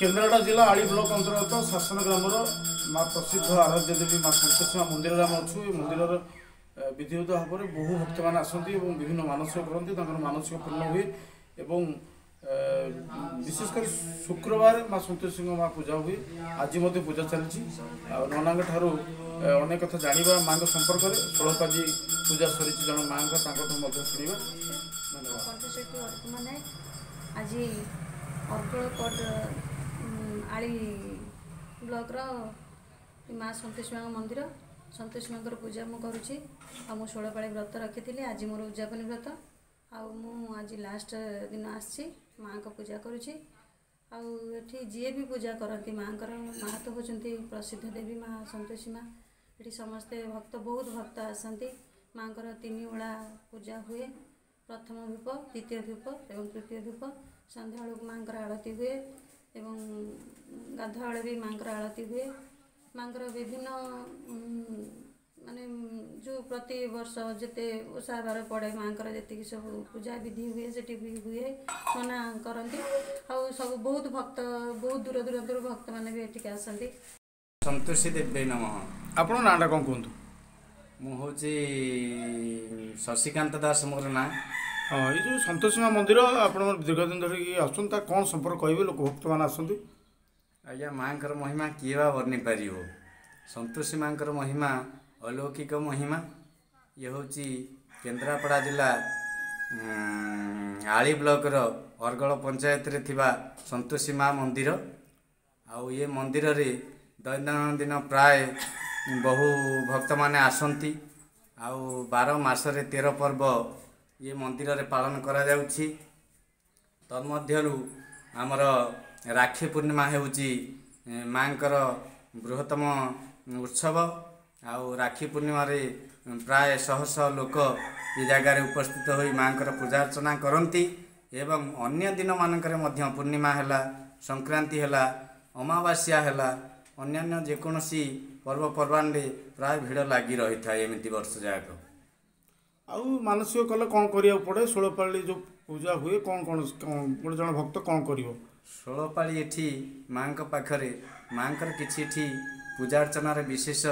କେନ୍ଦ୍ରାପଡ଼ା ଜିଲ୍ଲା ଆଳି ବ୍ଲକ ଅନ୍ତର୍ଗତ ଶାସନ ଗ୍ରାମର ମା ପ୍ରସିଦ୍ଧ ଆରାଧ୍ୟ ଦେବୀ ମା ସନ୍ତୋଷମା ମନ୍ଦିରରେ ଆମେ ଅଛୁ। ଏ ମନ୍ଦିରର ଏ, ବିଧିବଦ୍ଧ ଭାବରେ ବହୁ ଭକ୍ତମାନେ ଆସନ୍ତି ଏବଂ ବିଭିନ୍ନ ମାନସିକ କରନ୍ତି। ତାଙ୍କର ମାନସିକ ପୂର୍ଣ୍ଣ ହୁଏ ଏବଂ ଏ, ବିଶେଷ କରି ଶୁକ୍ରବାର ମା ସନ୍ତୋଷୀଙ୍କ ମା ପୂଜା ହୁଏ। ଆଜି ମଧ୍ୟ ପୂଜା ଚାଲିଛି। ଆଉ ନନାଙ୍କ ଠାରୁ ଏ, ଅନେକ କଥା ଜାଣିବା ମାଙ୍କ ସମ୍ପର୍କରେ। ଷୋଳପାଜି ପୂଜା ସରିଛି ଜଣେ ମାଙ୍କ ତାଙ୍କଠୁ ମଧ୍ୟ ଶୁଣିବା। ଧନ୍ୟବାଦ। କଣ୍ଠଶିଳ୍ପୀ ଅର୍ପମାନେ ଆଜି ଅର୍ଗଳକୋଟ ଆଳି ବ୍ଲକର ମା ସନ୍ତୋଷୀମାଙ୍କ ମନ୍ଦିର। ସନ୍ତୋଷୀମାଙ୍କର ପୂଜା ମୁଁ କରୁଛି। ଆଉ ମୁଁ ଷୋଳପାଳି ବ୍ରତ ରଖିଥିଲି। ଆଜି ମୋର ଉଦ୍ଯାପନୀ ବ୍ରତ। ଆଉ ମୁଁ ଆଜି ଲାଷ୍ଟ ଦିନ ଆସିଛି ମାଆଙ୍କ ପୂଜା କରୁଛି। ଆଉ ଏଠି ଯିଏ ବି ପୂଜା କରନ୍ତି ମାଆଙ୍କର ମାଆ ତ ହେଉଛନ୍ତି ପ୍ରସିଦ୍ଧ ଦେବୀ ମା ସନ୍ତୋଷୀ ମା ଏଠି ସମସ୍ତେ ଭକ୍ତ ବହୁତ ଭକ୍ତ ଆସନ୍ତି। ମାଆଙ୍କର ତିନି ଓଳା ପୂଜା ହୁଏ। ପ୍ରଥମ ଧୂପ ଦ୍ୱିତୀୟ ଧୂପ ଏବଂ ତୃତୀୟ ଧୂପ। ସନ୍ଧ୍ୟାବେଳକୁ ମାଆଙ୍କର ଆଳତି ହୁଏ। ଏବଂ ଗାଧୁଆବେଳେ ବି ମାଆଙ୍କର ଆଳତି ହୁଏ। ମାଆଙ୍କର ବିଭିନ୍ନ ଉମ୍, ମାନେ ଉମ୍, ଯେଉଁ ପ୍ରତିବର୍ଷ ଯେତେ ଓଷା ବାର ପଡ଼େ ମାଆଙ୍କର ଯେତିକି ସବୁ ପୂଜା ବିଧି ହୁଏ ସେଠି ବି ହୁଏ ନନା କରନ୍ତି। ଆଉ ସବୁ ବହୁତ ଭକ୍ତ ବହୁତ ଦୂର ଦୂରାନ୍ତରୁ ଭକ୍ତମାନେ ବି ଏଠିକି ଆସନ୍ତି। ସନ୍ତୋଷୀ ଦେବୀ ନମଃ। ଆପଣଙ୍କ ନାଁଟା କ'ଣ କୁହନ୍ତୁ? ମୁଁ ହେଉଛି ଶଶିକାନ୍ତ ଦାସ ମୋର ନାଁ। ହଁ ଏଇ ଯେଉଁ ସନ୍ତୋଷୀମା ମନ୍ଦିର ଆପଣଙ୍କର ଦୀର୍ଘଦିନ ଧରିକି ଆସୁଛନ୍ତି ତା କ'ଣ ସମ୍ପର୍କ କହିବେ? ଲୋକ ଭକ୍ତମାନେ ଆସନ୍ତି। ଆଜ୍ଞା ମାଙ୍କର ମହିମା କିଏ ବା ବର୍ଣ୍ଣି ପାରିବ ସନ୍ତୋଷୀ ମାଙ୍କର ମହିମା ଅଲୌକିକ ମହିମା ଇଏ ହେଉଛି କେନ୍ଦ୍ରାପଡ଼ା ଜିଲ୍ଲା ଆଳି ବ୍ଲକର ଅରଗଳ ପଞ୍ଚାୟତରେ ଥିବା ସନ୍ତୋଷୀ ମା ମନ୍ଦିର। ଆଉ ଏ ମନ୍ଦିରରେ ଦୈନନ୍ଦିନ ପ୍ରାୟ ବହୁ ଭକ୍ତମାନେ ଆସନ୍ତି। ଆଉ ବାର ମାସରେ ତେର ପର୍ବ ଏ ମନ୍ଦିରରେ ପାଳନ କରାଯାଉଛି। ତନ୍ମଧ୍ୟରୁ ଆମର ରାକ୍ଷୀ ପୂର୍ଣ୍ଣିମା ହେଉଛି ମାଙ୍କର ବୃହତ୍ତମ ଉତ୍ସବ। ଆଉ ରାକ୍ଷୀ ପୂର୍ଣ୍ଣିମାରେ ପ୍ରାୟ ଶହ ଶହ ଲୋକ ଏ ଜାଗାରେ ଉପସ୍ଥିତ ହୋଇ ମାଙ୍କର ପୂଜା ଅର୍ଚ୍ଚନା କରନ୍ତି ଏବଂ ଅନ୍ୟ ଦିନମାନଙ୍କରେ ମଧ୍ୟ ପୂର୍ଣ୍ଣିମା ହେଲା ସଂକ୍ରାନ୍ତି ହେଲା ଅମାବାସ୍ୟା ହେଲା ଅନ୍ୟାନ୍ୟ ଯେକୌଣସି ପର୍ବପର୍ବାଣିରେ ପ୍ରାୟ ଭିଡ଼ ଲାଗି ରହିଥାଏ ଏମିତି ବର୍ଷ ଯାକ। ଆଉ ମାନସିକ କଲେ କ'ଣ କରିବାକୁ ପଡ଼େ? ଷୋଳପାଳି ଯେଉଁ ପୂଜା ହୁଏ କ'ଣ କ'ଣ ଗୋଟେ ଜଣେ ଭକ୍ତ କ'ଣ କରିବ? ଷୋଳପାଳି ଏଠି ମାଙ୍କ ପାଖରେ ମାଙ୍କର କିଛି ଏଠି ପୂଜା ଅର୍ଚ୍ଚନାର ବିଶେଷ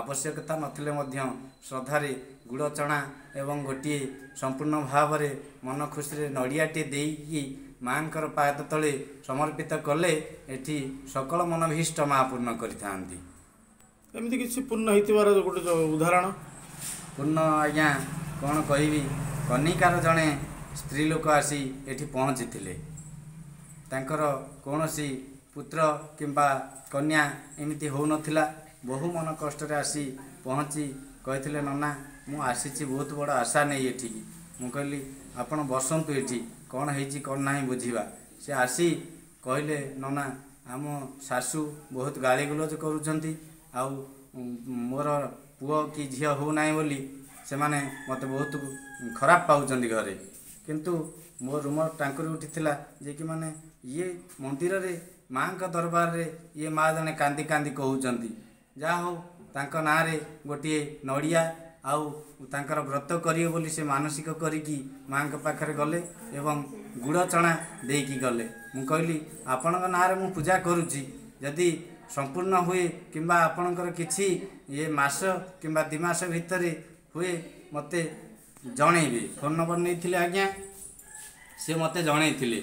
ଆବଶ୍ୟକତା ନଥିଲେ ମଧ୍ୟ ଶ୍ରଦ୍ଧାରେ ଗୁଡ଼ ଚଣା ଏବଂ ଗୋଟିଏ ସମ୍ପୂର୍ଣ୍ଣ ଭାବରେ ମନ ଖୁସିରେ ନଡ଼ିଆଟିଏ ଦେଇକି ମାଙ୍କର ପାଦ ତଳେ ସମର୍ପିତ କଲେ ଏଠି ସକଳ ମନଭୀଷ୍ଟ ମା ପୂର୍ଣ୍ଣ କରିଥାନ୍ତି। ଏମିତି କିଛି ପୂର୍ଣ୍ଣ ହେଇଥିବାର ଗୋଟେ ଉଦାହରଣ? ପୂର୍ଣ୍ଣ ଆଜ୍ଞା କ'ଣ କହିବି? କନିକାର ଜଣେ ସ୍ତ୍ରୀ ଲୋକ ଆସି ଏଠି ପହଞ୍ଚିଥିଲେ। ତାଙ୍କର କୌଣସି ପୁତ୍ର କିମ୍ବା କନ୍ୟା ଏମିତି ହେଉନଥିଲା ବହୁ ମନ କଷ୍ଟରେ ଆସି ପହଞ୍ଚି କହିଥିଲେ ନନା ମୁଁ ଆସିଛି ବହୁତ ବଡ଼ ଆଶା ନେଇ ଏଠିକି। ମୁଁ କହିଲି ଆପଣ ବସନ୍ତୁ ଏଠି କ'ଣ ହେଇଛି କ'ଣ ନାହିଁ ବୁଝିବା ସେ ଆସି କହିଲେ ନନା ଆମ ଶାଶୁ ବହୁତ ଗାଳିଗୁଲଜ କରୁଛନ୍ତି। ଆଉ ମୋର ପୁଅ କି ଝିଅ ହେଉନାହିଁ ବୋଲି ସେମାନେ ମୋତେ ବହୁତ ଖରାପ ପାଉଛନ୍ତି ଘରେ। କିନ୍ତୁ ମୋ ରୁମ ଟାଙ୍କୁରି ଉଠିଥିଲା ଯେ କି ମାନେ ଇଏ ମନ୍ଦିରରେ ମାଙ୍କ ଦରବାରରେ ଇଏ ମା ଜଣେ କାନ୍ଦି କାନ୍ଦି କହୁଛନ୍ତି। ଯାହା ହଉ ତାଙ୍କ ନାଁରେ ଗୋଟିଏ ନଡ଼ିଆ ଆଉ ତାଙ୍କର ବ୍ରତ କରିବେ ବୋଲି ସେ ମାନସିକ କରିକି ମାଙ୍କ ପାଖରେ ଗଲେ ଏବଂ ଗୁଡ଼ ଚଣା ଦେଇକି ଗଲେ। ମୁଁ କହିଲି ଆପଣଙ୍କ ନାଁରେ ମୁଁ ପୂଜା କରୁଛି। ଯଦି ସମ୍ପୂର୍ଣ୍ଣ ହୁଏ କିମ୍ବା ଆପଣଙ୍କର କିଛି ଇଏ ମାସ କିମ୍ବା ଦୁଇ ମାସ ଭିତରେ ହୁଏ ମୋତେ ଜଣେଇବେ। ଫୋନ୍ ନମ୍ବର ନେଇଥିଲେ ଆଜ୍ଞା। ସେ ମୋତେ ଜଣେଇଥିଲେ।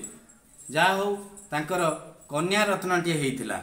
ଯାହା ହଉ ତାଙ୍କର କନ୍ୟା ରତ୍ନଟିଏ ହେଇଥିଲା।